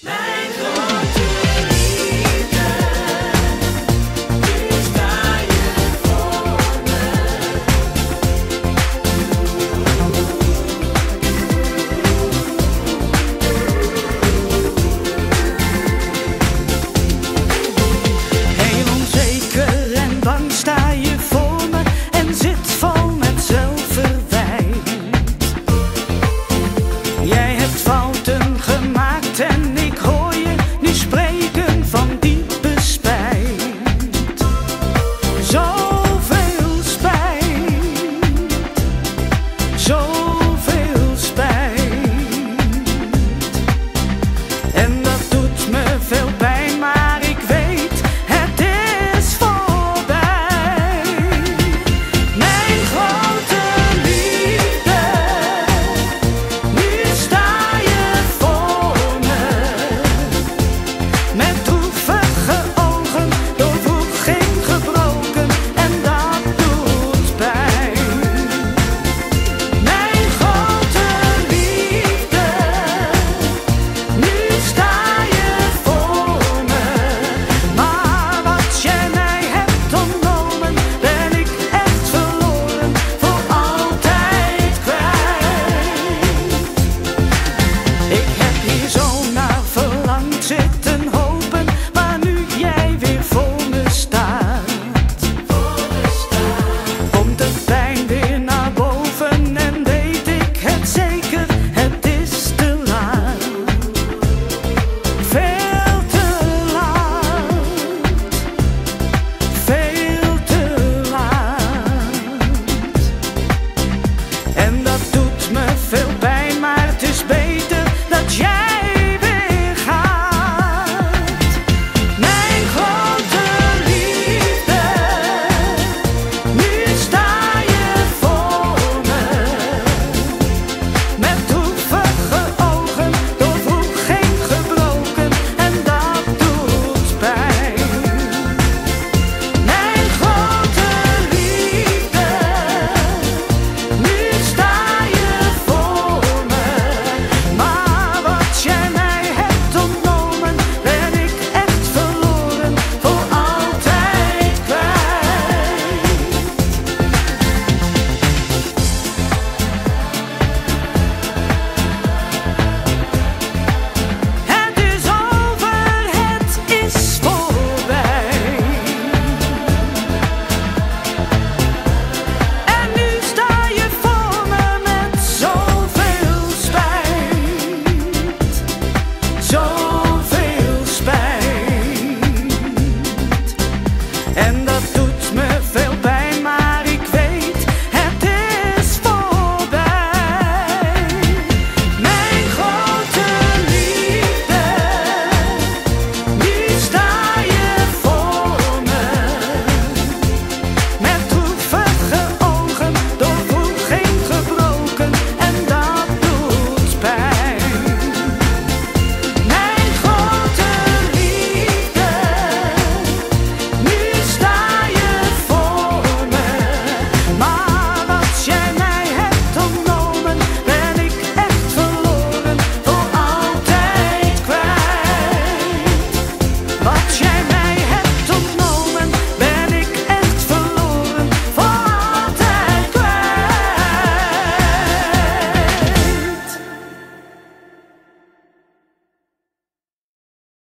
Mijn spijt.